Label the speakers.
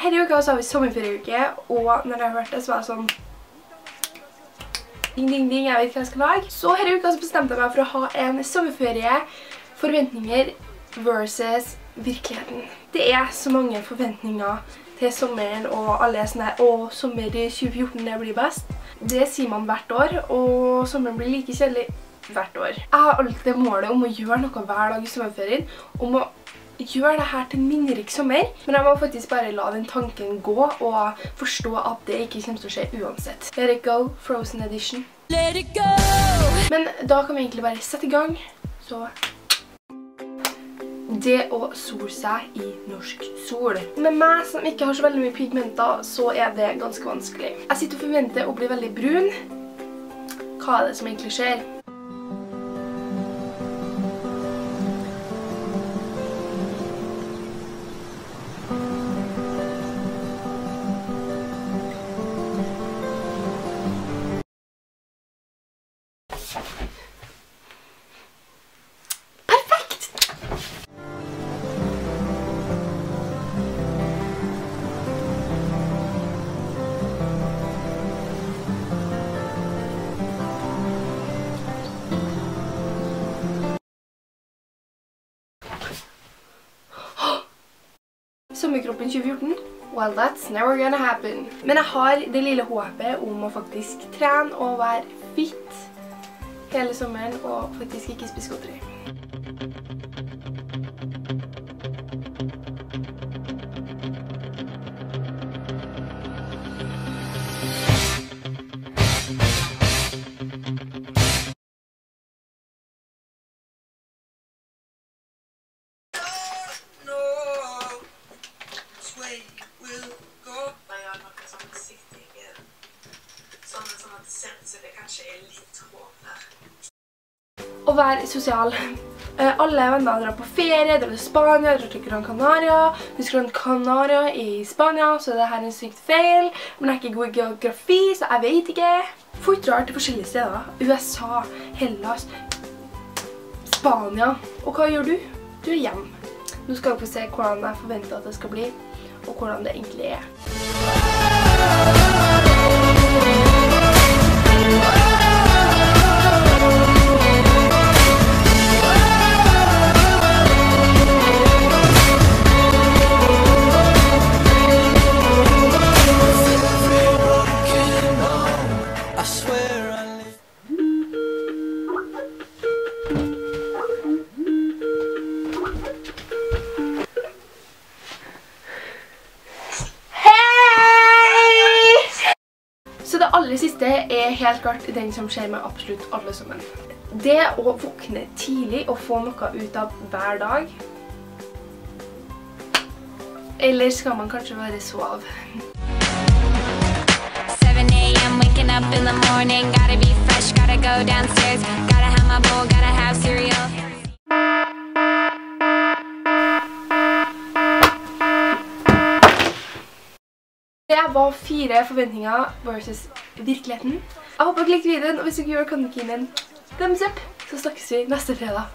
Speaker 1: her i uka så har vi sommerferieuke, og når jeg hørte det, så var jeg sånn Ding, ding, ding, jeg vet hva jeg skal lage. Så her i uka så bestemte jeg meg for å ha en sommerferie, forventninger versus virkeligheten. Det er så mange forventninger til sommeren, og alle er sånn der, å, sommer i 2014, det blir best. Det sier man hvert år, og sommeren blir like kjedelig hvert år. Jeg har alltid målet om å gjøre noe hver dag i sommerferien, om å gjøre det her til en minnerik sommer, men jeg må faktisk bare la den tanken gå og forstå at det ikke kommer til å skje uansett. Let it go, Frozen Edition. Let it go! Men da kan vi egentlig bare sette i gang, så... Det å sole seg i norsk sol. Med meg som ikke har så veldig mye pigmenter, så er det ganske vanskelig. Jeg sitter og forventer å bli veldig brun. Hva er det som egentlig skjer? Sommerkroppen 2014. Well, that's never gonna happen. Men jeg har det lille håpet om å faktisk trene og være fit hele sommeren og faktisk ikke spise godteri. Å være sosial. Eh, alle vennene drar på ferie, drar til Spania, drar til Gran Canaria. Hvis Gran Canaria i Spania, så er dette en sykt feil. Men jeg er ikke god i geografi, så jeg vet ikke. Folk drar til forskjellige steder. USA, Hellas, Spania. Og hva gjør du? Du er hjemme. Nå skal vi få se hvordan jeg forventer at det skal bli, og hvordan det egentlig er. Siste er helt klart den som skjer med absolutt alle sammen. Det å våkne tidlig og få noe ut av hver dag. Eller skal man kanskje være sov? 7 a.m. waking up in the morning Gotta be fresh, gotta go downstairs Gotta have my bowl, gotta have cereal Det var fire forventninger versus virkeligheten. Jeg håper dere likte videoen, og hvis dere gjør, kan dere gi den en thumbs up. Så snakkes vi neste fredag.